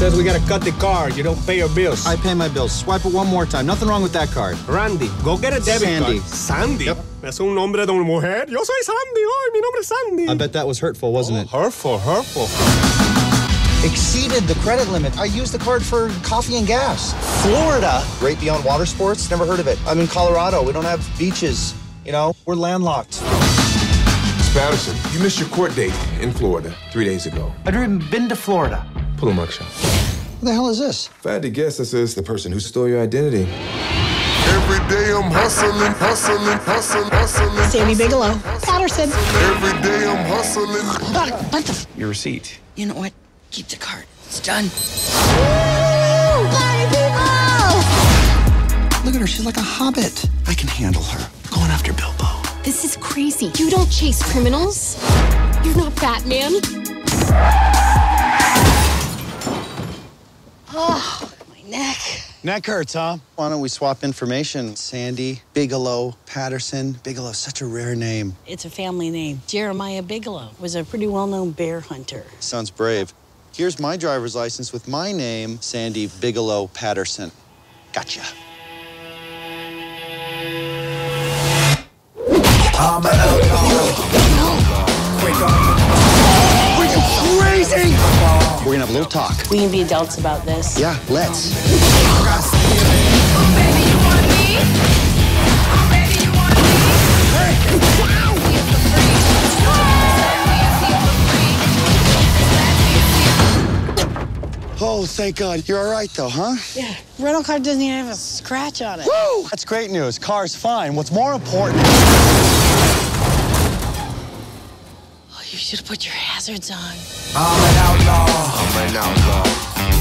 says we gotta cut the card. You don't pay your bills. I pay my bills. Swipe it one more time. Nothing wrong with that card. Randy, go get a debit Sandy. card. Sandy. Yep. Es un nombre de una mujer. Yo soy Sandy. Ay, mi nombre es Sandy. I bet that was hurtful, wasn't it? Oh, hurtful, hurtful. Exceeded the credit limit. I used the card for coffee and gas. Florida, right beyond water sports. Never heard of it. I'm in Colorado. We don't have beaches. You know, we're landlocked. Miss Patterson, you missed your court date in Florida three days ago. I've never even been to Florida. Pull a mugshot. What the hell is this? If I had to guess, this is the person who stole your identity. Every day I'm hustling, hustling, hustling, hustling. Sandy Bigelow, Patterson. Every day I'm hustling. What, what the? F- Your receipt. you know what? Keep the card. It's done. Look at her. She's like a hobbit. I can handle her. Going after Bilbo. This is crazy. You don't chase criminals. You're not Batman. Oh, my neck. Neck hurts, huh? Why don't we swap information? Sandy, Bigelow, Patterson. Bigelow, such a rare name. It's a family name. Jeremiah Bigelow was a pretty well-known bear hunter. Sounds brave. Here's my driver's license with my name, Sandy Bigelow Patterson. Gotcha. We're gonna have a little talk. We can be adults about this. Yeah, let's. Oh, thank God. You're all right, though, huh? Yeah. Rental car doesn't even have a scratch on it. Woo! That's great news. Car's fine. What's more important? You should've put your hazards on. I'm an outlaw. I'm an outlaw.